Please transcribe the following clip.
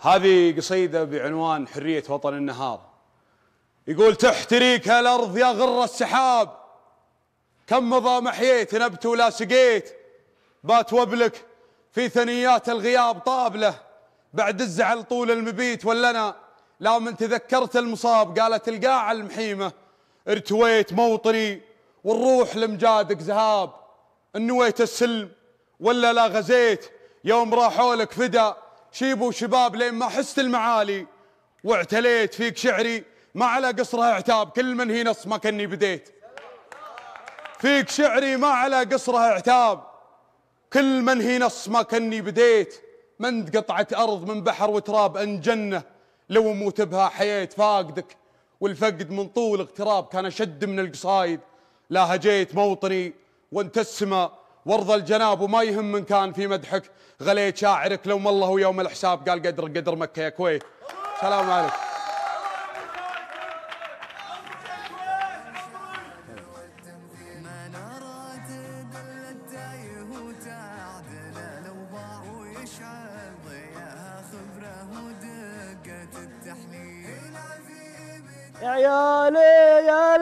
هذه قصيدة بعنوان حرية وطن النهار. يقول تحتريك الأرض يا غر السحاب. كم مضى محييت نبت ولا سقيت. بات وبلك في ثنيات الغياب طابلة. بعد الزعل طول المبيت ولنا. لا من تذكرت المصاب قالت القاع المحيمة. ارتويت موطني والروح لمجادك ذهاب. نويت السلم ولا لا غزيت. يوم راحوا لك فدا شيب وشباب لين ما حست المعالي واعتليت فيك شعري ما على قصرها عتاب كل من هي نص ما كني بديت. فيك شعري ما على قصرها عتاب كل من هي نص ما كني بديت. من قطعة أرض من بحر وتراب أن جنة لو موت بها حييت فاقدك. والفقد من طول اغتراب كان أشد من القصايد. لا هجيت موطني وانت السما وارض الجناب وما يهم من كان في مدحك. غليت شاعرك لو الله يوم الحساب. قال قدر قدر مكة يا كويت. سلام عليكم يا عيالي.